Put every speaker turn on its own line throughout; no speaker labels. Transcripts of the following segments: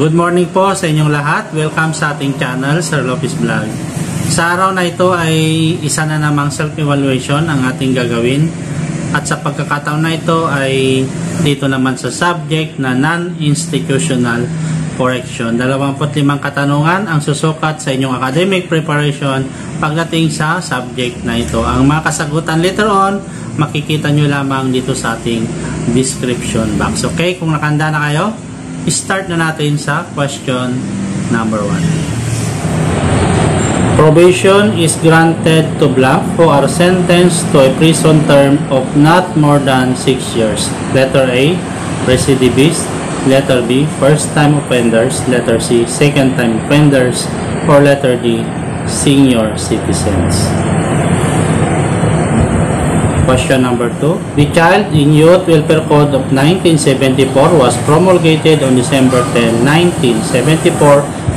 Good morning po sa inyong lahat. Welcome sa ating channel, Sir Lopez Vlog. Sa araw na ito ay isa na namang self-evaluation ang ating gagawin. At sa pagkakataon na ito ay dito naman sa subject na non-institutional correction. 25 katanungan ang susukat sa inyong academic preparation pagdating sa subject na ito. Ang mga kasagutan later on, makikita nyo lamang dito sa ating description box. Okay, kung nakanda na kayo, start na natin sa question number 1. Probation is granted to blank who are sentenced to a prison term of not more than 6 years. Letter A, recidivist. Letter B, first-time offenders. Letter C, second-time offenders. Or letter D, senior citizens. Question number 2. The Child in Youth Welfare Code of 1974 was promulgated on December 10, 1974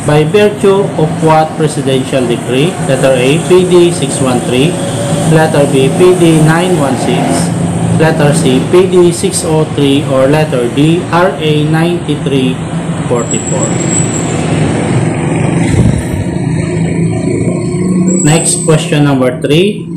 by virtue of what presidential decree? Letter A, PD 613. Letter B, PD 916. Letter C, PD 603. Or letter D, RA 9344. Next question number 3.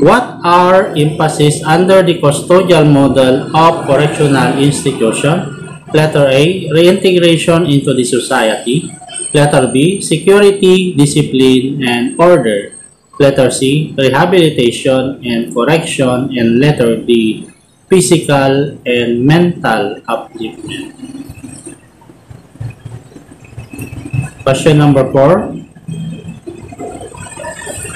What are emphasis under the custodial model of correctional institution? Letter A, reintegration into the society. Letter B, security, discipline, and order. Letter C, rehabilitation and correction. And letter D, physical and mental upliftment. Question number 4.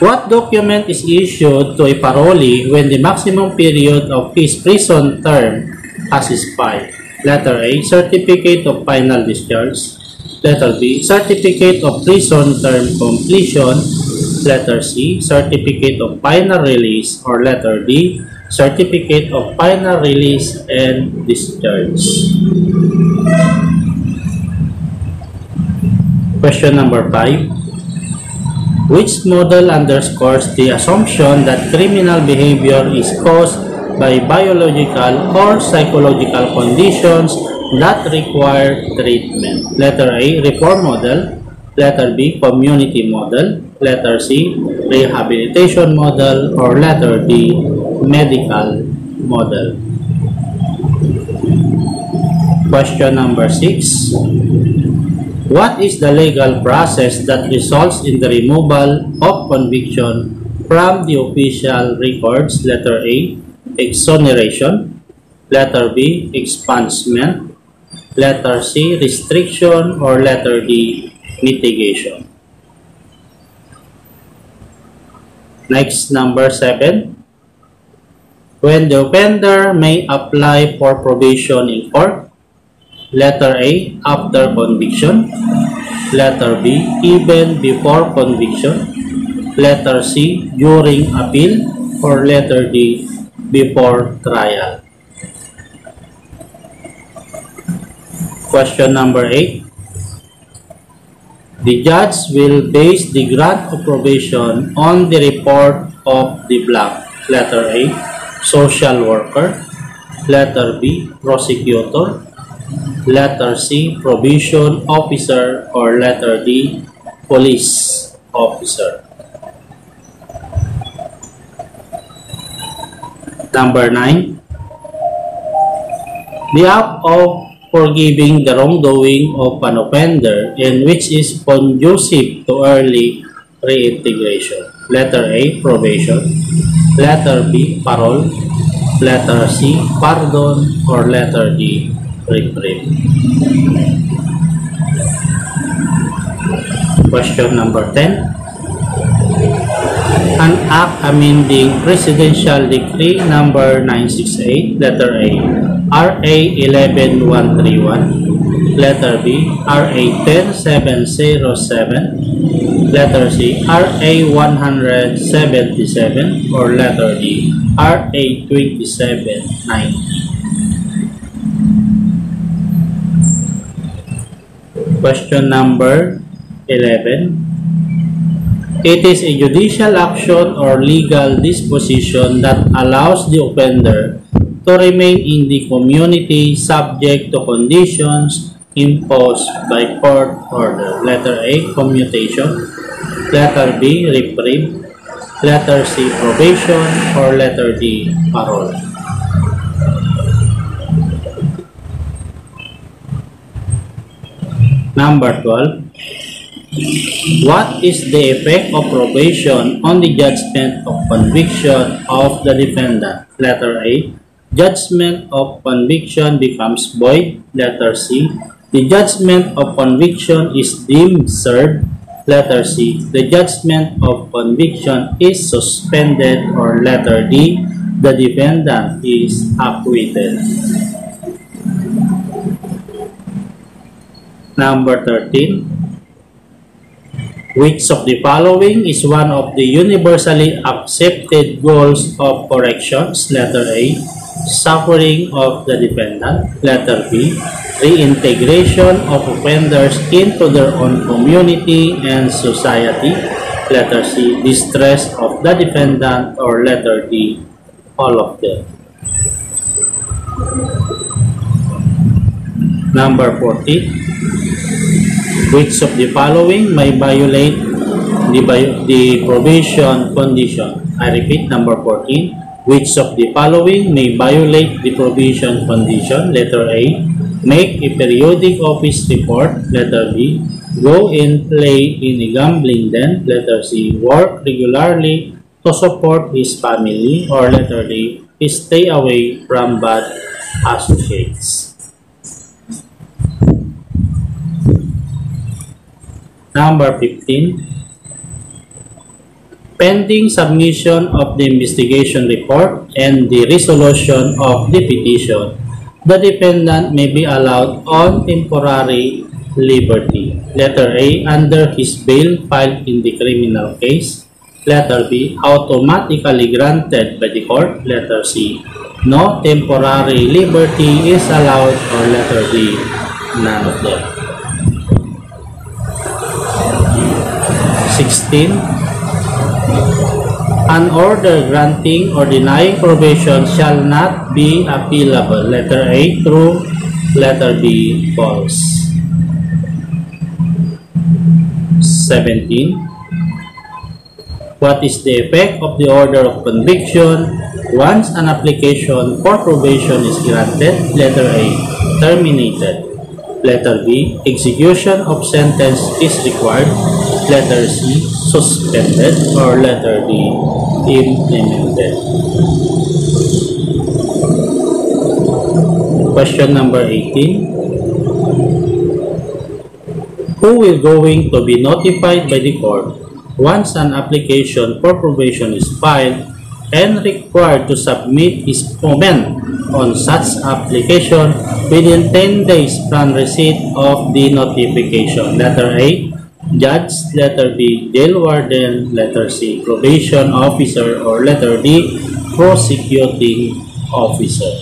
What document is issued to a parolee when the maximum period of his prison term has expired? Letter A, Certificate of Final Discharge. Letter B, Certificate of Prison Term Completion. Letter C, Certificate of Final Release. Or letter D, Certificate of Final Release and Discharge. Question number 5. Which model underscores the assumption that criminal behavior is caused by biological or psychological conditions that require treatment? Letter A, reform model. Letter B, community model. Letter C, rehabilitation model. Or letter D, medical model. Question number 6. What is the legal process that results in the removal of conviction from the official records? Letter A, exoneration. Letter B, expungement. Letter C, restriction. Or letter D, mitigation. Next, number 7. When the offender may apply for probation in court, Letter A, after conviction. Letter B, even before conviction. Letter C, during appeal. Or letter D, before trial. Question number 8. The judge will base the grant of probation on the report of the blank. Letter A, social worker. Letter B, prosecutor. Letter C, probation officer or letter D, police officer. Number 9. The act of forgiving the wrongdoing of an offender and which is conducive to early reintegration. Letter A, probation. Letter B, parole. Letter C, pardon. Or letter D, reprieve. Question number 10. An act amending Presidential Decree number 968, letter A, RA 11131, letter B, RA 10707, letter C, RA 177, or letter D, RA 2790. Question number 11. It is a judicial action or legal disposition that allows the offender to remain in the community subject to conditions imposed by court order. Letter A, commutation. Letter B, reprieve. Letter C, probation. Or letter D, parole. Number 12. What is the effect of probation on the judgment of conviction of the defendant? Letter A. Judgment of conviction becomes void. Letter C. The judgment of conviction is deemed served. Letter C. The judgment of conviction is suspended. Or letter D. The defendant is acquitted. Number 13. Which of the following is one of the universally accepted goals of corrections? Letter A. Suffering of the defendant. Letter B. Reintegration of offenders into their own community and society. Letter C. Distress of the defendant. Or letter D. All of them. Number 14. Which of the following may violate the, the probation condition? I repeat, number 14. Which of the following may violate the probation condition? Letter A. Make a periodic office report. Letter B. Go and play in a gambling den. Letter C. Work regularly to support his family. Or letter D. Stay away from bad associates. Number 15. Pending submission of the investigation report and the resolution of the petition, the defendant may be allowed on temporary liberty. Letter A. Under his bail filed in the criminal case. Letter B. Automatically granted by the court. Letter C. No temporary liberty is allowed. Or letter D. None of them. 16. An order granting or denying probation shall not be appealable. Letter A, true. Letter B, false. 17. What is the effect of the order of conviction once an application for probation is granted? Letter A, terminated. Letter B, execution of sentence is required. Letter C, suspended. Or letter D, implemented. Question number 18. Who will going to be notified by the court once an application for probation is filed and required to submit his comment on such application within 10 days from receipt of the notification. Letter A, Judge. Letter B, Jail Warden. Letter C, Probation Officer. Or letter D, Prosecuting Officer.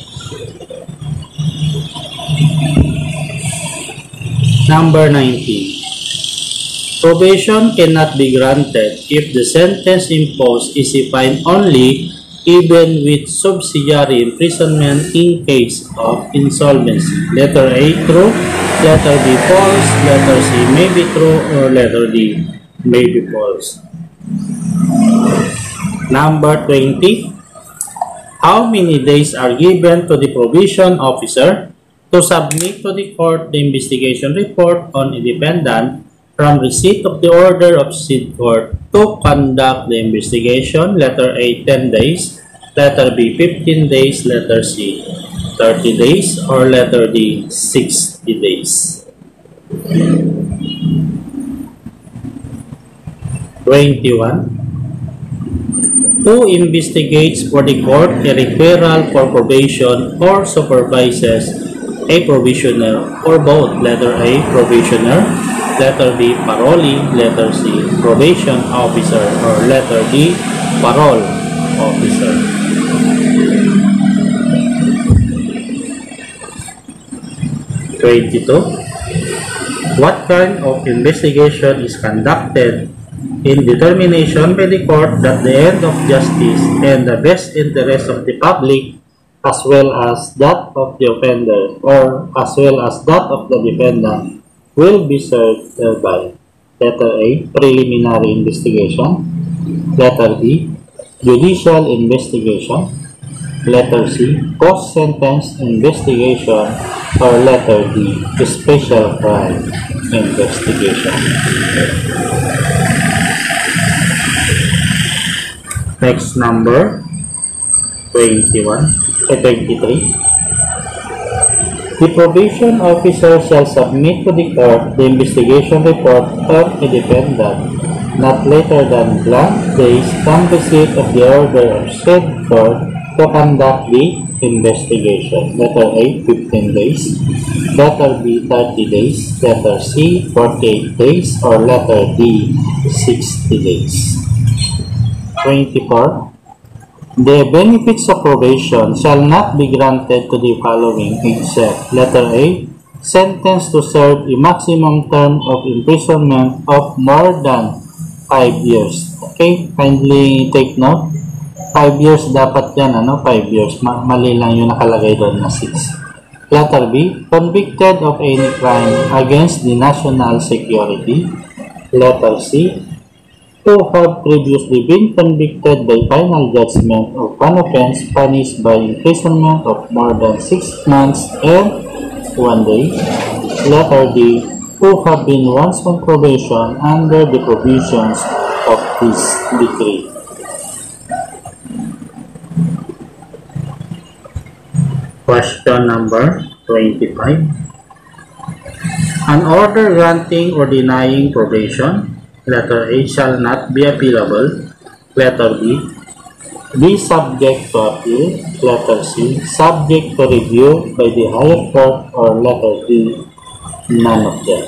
Number 19. Probation cannot be granted if the sentence imposed is a fine only even with subsidiary imprisonment in case of insolvency. Letter A, true. Letter B, false. Letter C, may be true. Or letter D, may be false. Number 20. How many days are given to the probation officer to submit to the court the investigation report on a defendant from receipt of the order of said court to conduct the investigation. Letter A, 10 days. Letter B, 15 days. Letter C, 30 days. Or letter D, 60 days. 21. Who investigates for the court a referral for probation or supervises a probationer or both? Letter A, probationer. Letter B, parole. Letter C, probation officer. Or letter D, parole officer. Twenty-two. What kind of investigation is conducted in determination by the court that the end of justice and the best interest of the public as well as that of the offender or as well as that of the defendant will be served thereby. Letter A, preliminary investigation. Letter B, judicial investigation. Letter C, post-sentence investigation. Or letter D, special crime investigation. Next number, 21, eh, 23. The probation officer shall submit to the court the investigation report of a defendant not later than blank days from receipt of the order of said court to conduct the investigation. Letter A, 15 days. Letter B, 30 days. Letter C, 48 days. Or letter D, 60 days. 24. The benefits of probation shall not be granted to the following except letter A, sentence to serve a maximum term of imprisonment of more than 5 years. Okay, kindly take note. 5 years dapat yan, ano? 5 years. Ma mali lang yung nakalagay doon na 6. Letter B, convicted of any crime against the national security. Letter C, who have previously been convicted by final judgment of an offense punished by imprisonment of more than 6 months and 1 day. Letter D. Who have been once on probation under the provisions of this decree. Question number 25. An order granting or denying probation Letter A shall not be appealable. Letter B, be subject to appeal. Letter C, subject to review by the higher court or letter D, none of them.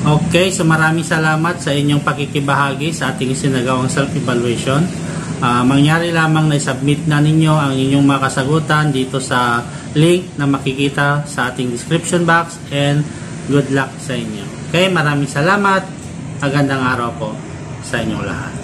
Okay, so maraming salamat sa inyong pakikibahagi sa ating sinagawang self-evaluation. Uh, mangyari lamang na submit na ninyo ang inyong mga kasagutan dito sa link na makikita sa ating description box and Good luck sa inyo. Okay, maraming salamat. Magandang araw po sa inyong lahat.